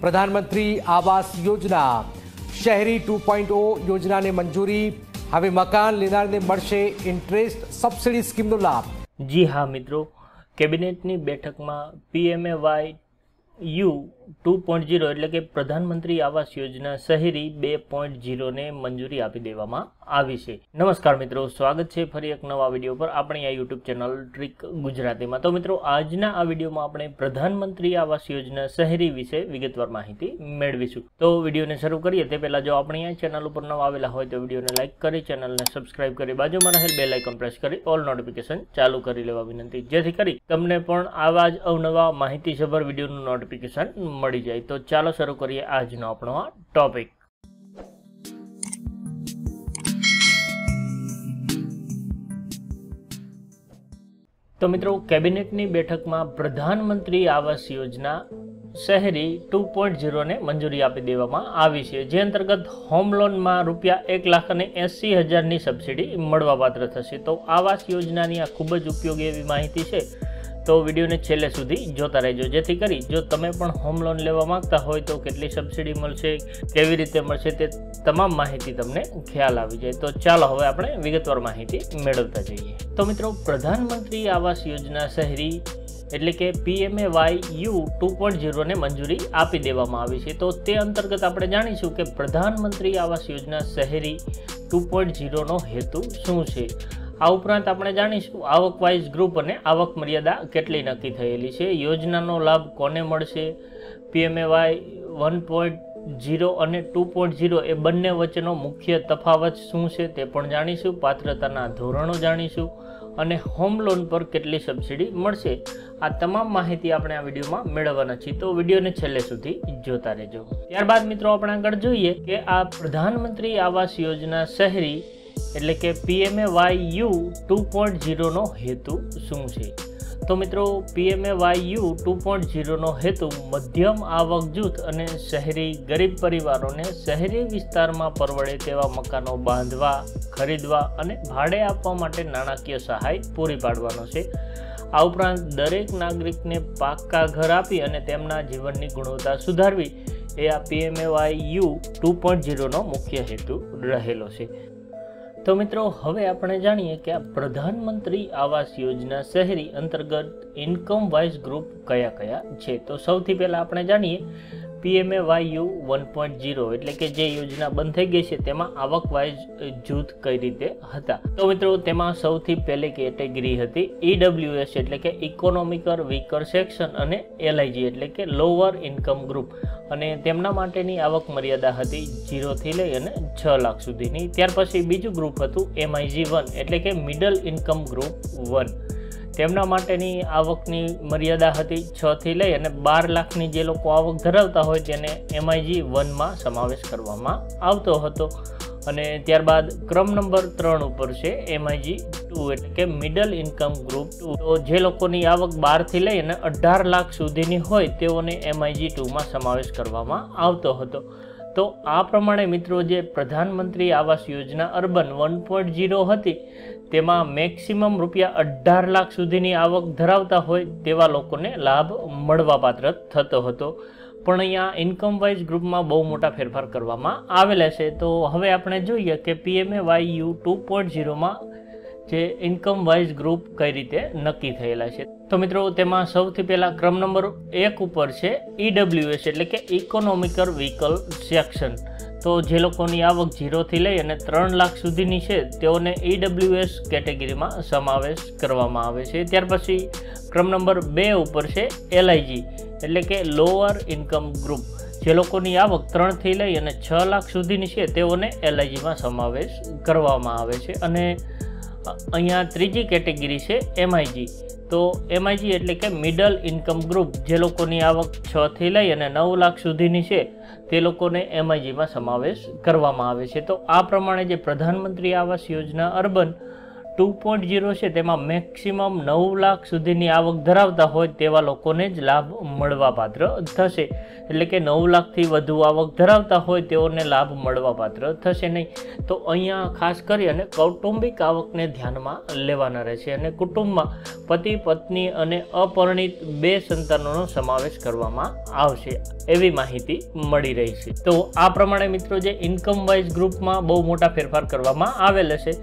પ્રધાનમંત્રી આવાસ યોજના, શહેરી two point ઓ યોજનાને મંજૂરી. હવે મકાન લેનારને મળશે ઇન્ટરેસ્ટ સબસિડી સ્કીમનો લાભ. જી હા મિત્રો, કેબિનેટની બેઠકમાં PMAY U two point zero એટલે કે પ્રધાનમંત્રી આવાસ યોજના શહેરી બે પોઈન્ટ ઝીરોને મંજૂરી આપી દેવામાં આવી છે. નમસ્કાર મિત્રો, સ્વાગત છે ફરી એક નવા વીડિયો પર આપણી આ યુટ્યુબ ચેનલ ટ્રીક ગુજરાતીમાં. તો મિત્રો, આજના આ વિડીયોમાં આપણે પ્રધાનમંત્રી આવાસ યોજના શહેરી વિશે વિગતવાર માહિતી મેળવીશું. તો વિડીયોને શરૂ કરીએ, તે પહેલાં જો આપણી આ ચેનલ ઉપર નવા આવેલા હોય તો વિડીયોને લાઇક કરી, ચેનલને સબસ્ક્રાઇબ કરી, બાજુમાં રહેલ બે લાઇકન પ્રેસ કરી, ઓલ નોટિફિકેશન ચાલુ કરી લેવા વિનંતી. જેથી કરી તમને પણ આવા જ અવનવા માહિતીસભર વિડીયોનું નોટિફિકેશન મળી જાય. તો ચાલો શરૂ કરીએ આજનો આપણો ટોપિક તો મિત્રો, કેબિનેટની બેઠકમાં પ્રધાનમંત્રી આવાસ યોજના શહેરી ટુ પોઈન્ટ ઝીરોને મંજૂરી આપી દેવામાં આવી છે. જે અંતર્ગત હોમ લોનમાં રૂપિયા એક લાખ અને એંસી હજારની સબસિડી મળવાપાત્ર થશે. તો આવાસ યોજનાની આ ખૂબ જ ઉપયોગી એવી માહિતી છે. તો વિડીયોને છેલ્લે સુધી જોતા રહેજો. જેથી કરી જો તમે પણ હોમ લોન લેવા માંગતા હોય તો કેટલી સબસિડી મળશે, કેવી રીતે મળશે તે તમામ માહિતી તમને ખ્યાલ આવી જાય. તો ચાલો હવે આપણે વિગતવાર માહિતી મેળવતા જઈએ. તો મિત્રો, પ્રધાનમંત્રી આવાસ યોજના શહેરી એટલે કે PMA Y U two point ઝીરોને મંજૂરી આપી દેવામાં આવી છે. તો તે અંતર્ગત આપણે જાણીશું કે પ્રધાનમંત્રી આવાસ યોજના શહેરી ટુ પોઈન્ટ ઝીરોનો હેતુ શું છે? આ ઉપરાંત આપણે જાણીશું આવક વાઇઝ ગ્રુપ અને આવક મર્યાદા કેટલી નક્કી થયેલી છે. યોજનાનો લાભ કોને મળશે? પીએમએવાય વન પોઈન્ટ ઝીરો અને ટુ પોઈન્ટ ઝીરો એ બંને વચ્ચેનો મુખ્ય તફાવત શું છે તે પણ જાણીશું. પાત્રતાના ધોરણો જાણીશું અને હોમ લોન પર કેટલી સબસિડી મળશે આ તમામ માહિતી આપણે આ વિડીયોમાં મેળવવાના છીએ. તો વિડીયોને છેલ્લે સુધી જોતા રહેજો. ત્યારબાદ મિત્રો આપણે આગળ જોઈએ કે આ પ્રધાનમંત્રી આવાસ યોજના શહેરી એટલે કે PMA Y U two point ઝીરોનો હેતુ શું છે? તો મિત્રો PMA Y U two point ઝીરોનો હેતુ મધ્યમ આવક જૂથ અને શહેરી ગરીબ પરિવારોને શહેરી વિસ્તારમાં પરવડે તેવા મકાનો બાંધવા, ખરીદવા અને ભાડે આપવા માટે નાણાકીય સહાય પૂરી પાડવાનો છે. આ ઉપરાંત દરેક નાગરિકને પાક્કા ઘર આપી અને તેમના જીવનની ગુણવત્તા સુધારવી એ આ પીએમએવાય યુ ટુ પોઈન્ટ ઝીરોનો મુખ્ય હેતુ રહેલો છે. તો મિત્રો, હવે આપણે જાણીએ કે આ પ્રધાનમંત્રી આવાસ યોજના શહેરી અંતર્ગત ઇન્કમ વાઇઝ ગ્રુપ કયા કયા છે. તો સૌથી પહેલાં આપણે જાણીએ PMA Y U one point zero એટલે કે જે યોજના બંધ થઈ ગઈ છે, તેમાં આવક વાઇઝ જૂથ કઈ રીતે હતા? તો મિત્રો, તેમાં સૌથી પહેલી કેટેગરી હતી ઈડબ્લ્યુએસ એટલે કે ઇકોનોમિકર વીકર સેક્શન અને એલઆઈજી એટલે કે લોઅર ઇન્કમ ગ્રુપ અને તેમના માટેની આવક મર્યાદા હતી જીરોથી લઈ અને છ લાખ સુધીની. ત્યાર પછી બીજું ગ્રુપ હતું એમઆઈજી વન એટલે કે મિડલ ઇન્કમ ગ્રુપ વન તેમના માટેની આવકની મર્યાદા હતી છથી લઈ અને બાર લાખની જે લોકો આવક ધરાવતા હોય તેને એમઆઈજી વનમાં સમાવેશ કરવામાં આવતો હતો. અને ત્યારબાદ ક્રમ નંબર ત્રણ ઉપર છે એમઆઈજી ટુ એટલે કે મિડલ ઇન્કમ ગ્રુપ ટુ તો જે લોકોની આવક બારથી લઈ અને અઢાર લાખ સુધીની હોય તેઓને એમઆઈજી ટુમાં સમાવેશ કરવામાં આવતો હતો. તો આ પ્રમાણે મિત્રો જે પ્રધાનમંત્રી Awas Yojana urban one point zero હતી, તેમાં મેક્સિમમ રૂપિયા અઢાર લાખ સુધીની આવક ધરાવતા હોય તેવા લોકોને લાભ મળવાપાત્ર થતો હતો. પણ અહીંયા ઇન્કમ વાઇઝ ગ્રુપમાં બહુ મોટા ફેરફાર કરવામાં આવેલા છે. તો હવે આપણે જોઈએ કે PMA Y U two point ઝીરોમાં જે ઇન્કમ વાઇઝ ગ્રુપ કઈ રીતે નક્કી થયેલા છે. તો મિત્રો, તેમાં સૌથી પહેલાં ક્રમ નંબર એક ઉપર છે ઈડબ્લ્યુએસ એટલે કે ઇકોનોમિકલ વ્હીકલ સેક્શન તો જે લોકોની આવક ઝીરોથી લઈ અને ત્રણ લાખ સુધીની છે, તેઓને ઈડબ્લ્યુએસ કેટેગરીમાં સમાવેશ કરવામાં આવે છે. ત્યાર પછી ક્રમ નંબર બે ઉપર છે એલઆઈજી એટલે કે લોઅર ઇન્કમ ગ્રુપ જે લોકોની આવક ત્રણથી લઈ અને છ લાખ સુધીની છે, તેઓને એલઆઈજીમાં સમાવેશ કરવામાં આવે છે. અને અહીંયા ત્રીજી કેટેગરી છે એમઆઈજી તો એમઆઈજી એટલે કે મિડલ ઇન્કમ ગ્રુપ જે લોકોની આવક છથી લઈ અને નવ લાખ સુધીની છે, તે લોકોને એમઆઈજીમાં સમાવેશ કરવામાં આવે છે. તો આ પ્રમાણે જે પ્રધાનમંત્રી Awas Yojana urban two point zero છે, તેમાં મેક્સિમમ નવ લાખ સુધીની આવક ધરાવતા હોય તેવા લોકોને જ લાભ મળવાપાત્ર થશે. એટલે કે નવ લાખથી વધુ આવક ધરાવતા હોય તેઓને લાભ મળવાપાત્ર થશે નહીં. તો અહીંયા ખાસ કરી અને કૌટુંબિક આવકને ધ્યાનમાં લેવાના રહેશે અને કુટુંબમાં પતિ, પત્ની અને અપરિણિત બે સંતાનોનો સમાવેશ કરવામાં આવશે એવી માહિતી મળી રહી છે. તો આ પ્રમાણે મિત્રો જે ઇન્કમ વાઇઝ ગ્રુપમાં બહુ મોટા ફેરફાર કરવામાં આવેલ છે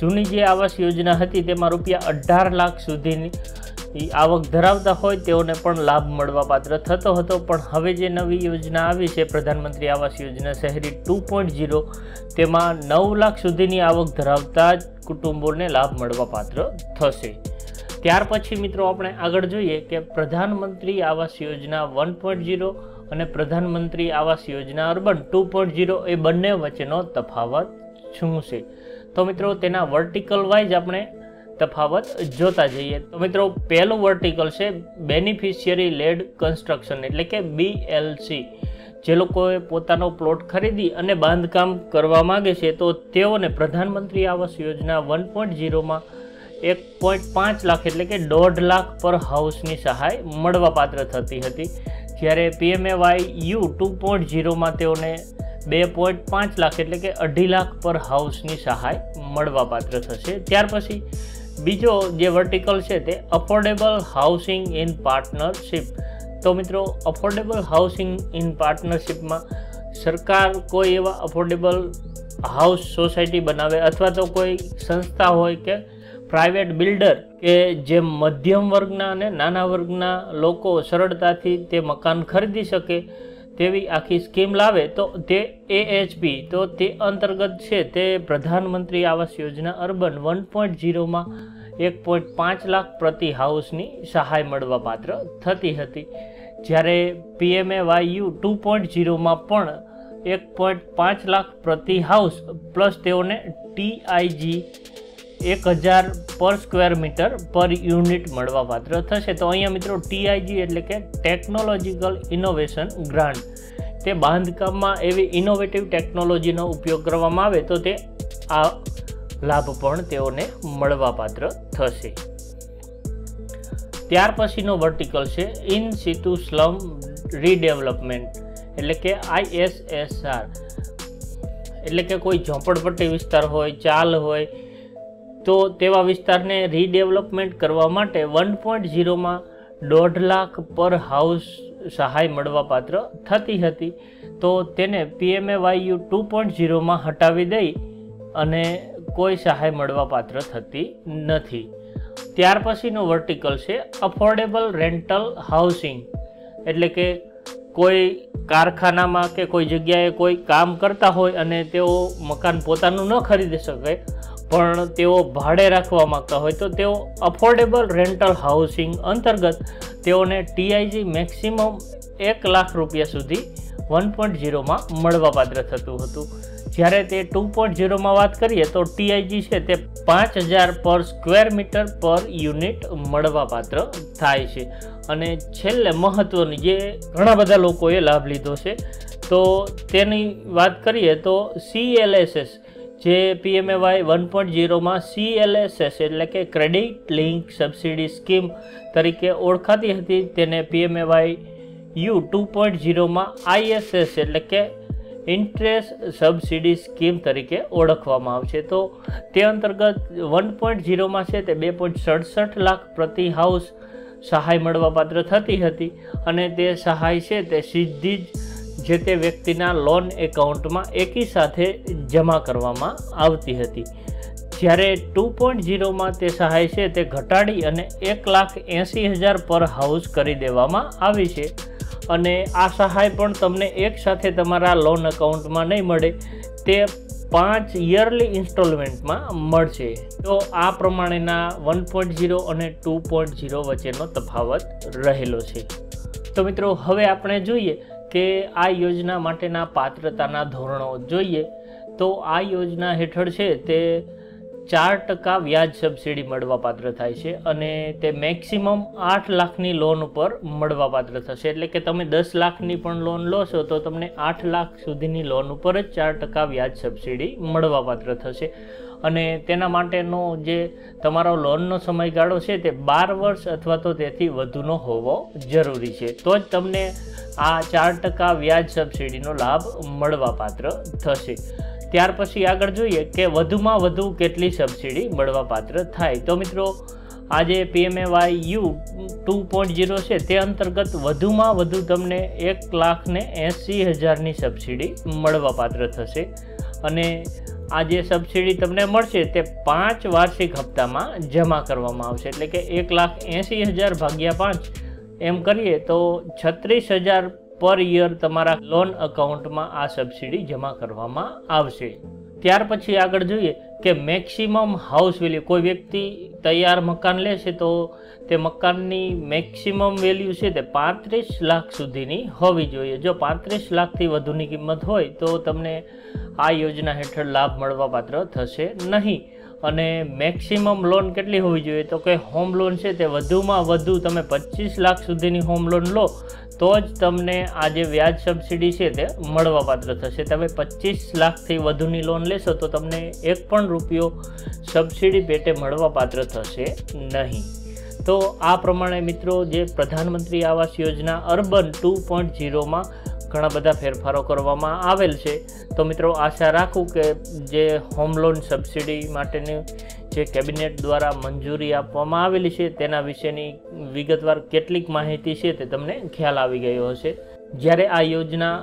જૂની જે આવાસ યોજના હતી તેમાં રૂપિયા અઢાર લાખ સુધીની આવક ધરાવતા હોય તેઓને પણ લાભ મળવા પાત્ર થતો હતો. પણ હવે જે નવી યોજના આવી છે, પ્રધાનમંત્રી આવાસ યોજના શહેરી ટુ પોઈન્ટ ઝીરો, તેમાં નવ લાખ સુધીની આવક ધરાવતા જ કુટુંબોને લાભ મળવા પાત્ર થશે. ત્યાર પછી મિત્રો આપણે આગળ જોઈએ કે પ્રધાનમંત્રી Awas Yojana one point zero અને પ્રધાનમંત્રી Awas Yojana urban two point zero એ બંને વચ્ચેનો તફાવત શું છે? તો મિત્રો, તેના વર્ટિકલ વાઇઝ આપણે તફાવત જોતા જઈએ. તો મિત્રો, પહેલું વર્ટિકલ છે બેનિફિશિયરી લેડ કન્સ્ટ્રક્શન એટલે કે બીએલસી જે લોકોએ પોતાનો પ્લોટ ખરીદી અને બાંધકામ કરવા માગે છે, તો તેઓને પ્રધાનમંત્રી આવાસ યોજના વન પોઈન્ટ ઝીરોમાં એક પોઈન્ટ પાંચ લાખ, એટલે કે દોઢ લાખ પર હાઉસની સહાય મળવાપાત્ર થતી હતી. જ્યારે પીએમએવાય યુ ટુ પોઈન્ટ ઝીરોમાં તેઓને બે પોઈન્ટ પાંચ લાખ એટલે કે અઢી લાખ પર હાઉસની સહાય મળવાપાત્ર થશે. ત્યાર પછી બીજો જે વર્ટિકલ છે તે અફોર્ડેબલ હાઉસિંગ ઇન પાર્ટનરશિપ. તો મિત્રો, અફોર્ડેબલ હાઉસિંગ ઇન પાર્ટનરશિપમાં સરકાર કોઈ એવા અફોર્ડેબલ હાઉસ સોસાયટી બનાવે અથવા તો કોઈ સંસ્થા હોય કે પ્રાઇવેટ બિલ્ડર કે જે મધ્યમ વર્ગના અને નાના વર્ગના લોકો સરળતાથી તે મકાન ખરીદી શકે તેવી આખી સ્કીમ લાવે તો તે એએચપી તો તે અંતર્ગત છે તે પ્રધાનમંત્રી Awas Yojana urban one point ઝીરોમાં એક પોઈન્ટ પાંચ લાખ પ્રતિ હાઉસની સહાય મળવા પાત્ર થતી હતી. જ્યારે પીએમએ વાયુ ટુ પોઈન્ટ ઝીરોમાં પણ એક પોઈન્ટ પાંચ લાખ પ્રતિ હાઉસ, પ્લસ તેઓને ટીઆઈજી એક હજાર પર સ્ક્વેર મીટર પર યુનિટ મળવા પાત્ર થશે. તો અહીંયા મિત્રો ટીઆઈજી એટલે કે ટેકનોલોજીકલ ઇનોવેશન ગ્રાન્ટ તે બાંધકામમાં એવી ઇનોવેટિવ ટેકનોલોજીનો ઉપયોગ કરવામાં આવે તો તે આ લાભ પણ તેઓને મળવાપાત્ર થશે. ત્યાર પછીનો વર્ટિકલ છે. ઇન સિતુ સ્લમ રીડેવલપમેન્ટ એટલે કે આઈએસએસઆર એટલે કે કોઈ ઝોંપડપટ્ટી વિસ્તાર હોય, ચાલ હોય તો તેવા વિસ્તારને રીડેવલપમેન્ટ કરવા માટે વન પોઈન્ટ ઝીરોમાં દોઢ લાખ પર હાઉસ સહાય મળવાપાત્ર થતી હતી. તો તેને પીએમએ વાયુ ટુ પોઈન્ટ ઝીરોમાં હટાવી દઈ અને કોઈ સહાય મળવાપાત્ર થતી નથી. ત્યાર પછીનો વર્ટિકલ છે અફોર્ડેબલ રેન્ટલ હાઉસિંગ એટલે કે કોઈ કારખાનામાં કે કોઈ જગ્યાએ કોઈ કામ કરતા હોય અને તેઓ મકાન પોતાનું ન ખરીદી શકે પણ તેઓ ભાડે રાખવા માગતા હોય તો તેઓ અફોર્ડેબલ રેન્ટલ હાઉસિંગ અંતર્ગત તેઓને ટીઆઈજી મેક્સિમમ એક લાખ રૂપિયા સુધી વન પોઈન્ટ ઝીરોમાં મળવાપાત્ર થતું હતું. જ્યારે તે ટુ પોઈન્ટ ઝીરોમાં વાત કરીએ તો ટીઆઈજી છે તે પાંચ હજાર પર સ્ક્વેર મીટર પર યુનિટ મળવાપાત્ર થાય છે. અને છેલ્લે મહત્ત્વની જે ઘણા બધા લોકોએ લાભ લીધો છે, તો તેની વાત કરીએ તો સીએલએસએસ જે પીએમએવાય વન પોઈન્ટ ઝીરોમાં સીએલએસએસ એટલે કે ક્રેડિટ લિંક સબસિડી સ્કીમ તરીકે ઓળખાતી હતી, તેને પીએમએવાય યુ ટુ પોઈન્ટ ઝીરોમાં આઈએસએસ એટલે કે ઇન્ટરેસ્ટ સબસિડી સ્કીમ તરીકે ઓળખવામાં આવશે. તો તે અંતર્ગત વન પોઈન્ટ ઝીરોમાં છે તે બે પોઈન્ટ સડસઠ લાખ પ્રતિ હાઉસ સહાય મળવાપાત્ર થતી હતી અને તે સહાય છે તે સીધી જ જે તે વ્યક્તિના લોન એકાઉન્ટમાં એકી સાથે જમા કરવામાં આવતી હતી. જ્યારે ટુ પોઈન્ટ ઝીરોમાં તે સહાય છે તે ઘટાડી અને એક લાખ એંસી હજાર પર હાઉસ કરી દેવામાં આવી છે. અને આ સહાય પણ તમને એક સાથે તમારા લોન એકાઉન્ટમાં નહીં મળે, તે પાંચ યરલી ઇન્સ્ટોલમેન્ટમાં મળશે. તો આ પ્રમાણેના વન પોઈન્ટ ઝીરો અને ટુ પોઈન્ટ ઝીરો વચ્ચેનો તફાવત રહેલો છે. તો મિત્રો, હવે આપણે જોઈએ કે આ યોજના માટેના પાત્રતાના ધોરણો જોઈએ, તો આ યોજના હેઠળ છે તે ચાર ટકા વ્યાજ સબસિડી મળવાપાત્ર થાય છે અને તે મેક્સિમમ આઠ લાખની લોન ઉપર મળવાપાત્ર થશે. એટલે કે તમે દસ લાખની પણ લોન લો છો તો તમને આઠ લાખ સુધીની લોન ઉપર જ ચાર ટકા વ્યાજ સબસિડી મળવાપાત્ર થશે. અને તેના માટેનો જે તમારો લોનનો સમયગાળો છે તે બાર વર્ષ અથવા તો તેથી વધુનો હોવો જરૂરી છે. તો જ તમને આ ચાર ટકા વ્યાજ સબસિડીનો લાભ મળવાપાત્ર થશે. ત્યાર પછી આગળ જોઈએ કે વધુમાં વધુ કેટલી સબસિડી મળવાપાત્ર થાય. તો મિત્રો આ જે PMAY U two point zero છે તે અંતર્ગત વધુમાં વધુ તમને એક લાખને એંસી હજારની સબસિડી મળવાપાત્ર થશે. અને આ જે સબસિડી તમને મળશે તે પાંચ વાર્ષિક હપ્તામાં જમા કરવામાં આવશે. એટલે કે એક લાખ એંસી હજાર ભાગ્યા પાંચ એમ કરીએ તો છત્રીસ હજાર પર યર તમારા લોન અકાઉન્ટમાં આ સબસિડી જમા કરવામાં આવશે. ત્યાર પછી આગળ જોઈએ કે મેક્સિમમ હાઉસ વેલ્યુ કોઈ વ્યક્તિ તૈયાર મકાન લેશે તો તે મકાનની મેક્સિમમ વેલ્યુ છે તે પાંત્રીસ લાખ સુધીની હોવી જોઈએ. જો પાંત્રીસ લાખથી વધુની કિંમત હોય તો તમને આ યોજના હેઠળ લાભ મળવાપાત્ર થશે નહીં. અને મેક્સિમમ લોન કેટલી હોવી જોઈએ તો કે હોમ લોન છે તે વધુમાં વધુ તમે પચીસ લાખ સુધીની હોમ લોન લો તો જ તમને આ જે વ્યાજ સબસિડી છે તે મળવાપાત્ર થશે. તમે પચીસ લાખથી વધુની લોન લેશો તો તમને એક પણ રૂપિયો સબસિડી પેટે મળવાપાત્ર થશે નહીં. તો આ પ્રમાણે મિત્રો જે પ્રધાનમંત્રી Awas Yojana urban two point ઝીરોમાં ઘણા બધા ફેરફારો કરવામાં આવેલ છે. તો મિત્રો આશા રાખું કે જે હોમ લોન સબસિડી માટેની જે કેબિનેટ દ્વારા મંજૂરી આપવામાં આવેલી છે, તેના વિશેની વિગતવાર કેટલીક માહિતી છે તે તમને ખ્યાલ આવી ગયો હશે. જ્યારે આ યોજના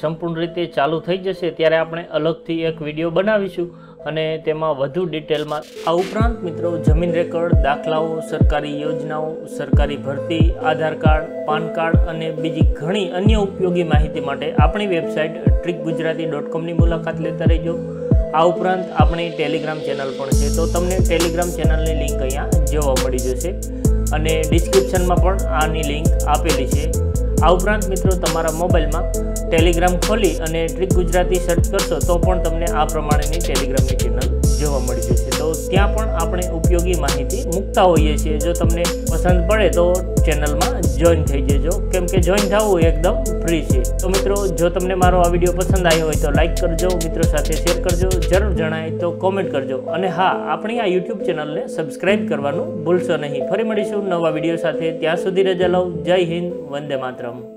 સંપૂર્ણ રીતે ચાલુ થઈ જશે, ત્યારે આપણે અલગથી એક વીડિયો બનાવીશું અને તેમાં વધુ ડિટેલમાં. આ ઉપરાંત મિત્રો, જમીન રેકર્ડ, દાખલાઓ, સરકારી યોજનાઓ, સરકારી ભરતી, આધાર કાર્ડ, પાન કાર્ડ અને બીજી ઘણી અન્ય ઉપયોગી માહિતી માટે આપણી વેબસાઇટ ટ્રીક ગુજરાતી ડોટ કોમની મુલાકાત લેતા રહેજો. આ ઉપરાંત આપણી ટેલિગ્રામ ચેનલ પણ છે. તો તમને ટેલિગ્રામ ચેનલની લિંક અહીંયા જોવા મળી જશે. અને ડિસ્ક્રિપ્શનમાં પણ આની લિંક આપેલી છે. આ ઉપરાંત મિત્રો તમારા મોબાઈલમાં ટેલિગ્રામ ખોલી અને ટ્રીક ગુજરાતી સર્ચ કરશો તો પણ તમને આ પ્રમાણેની ટેલિગ્રામની ચેનલ જોવા મળી જશે. તો ત્યાં પણ આપણે ઉપયોગી માહિતી મૂકતા હોઈએ છીએ. જો તમને પસંદ પડે તો ચેનલમાં જોઈન થઈ જજો. કેમ કે જોઈન થવું એકદમ ફ્રી છે. તો મિત્રો, જો તમને મારો આ વીડિયો પસંદ આવ્યો હોય તો લાઈક કરજો, મિત્રો સાથે શેર કરજો, જરૂર જણાય તો કોમેન્ટ કરજો. અને હા, આપણી આ યુટ્યુબ ચેનલને સબસ્ક્રાઈબ કરવાનું ભૂલશો નહીં. ફરી મળીશું નવા વીડિયો સાથે. ત્યાં સુધી રજા લઉં. જય હિન્દ, વંદે માતરમ.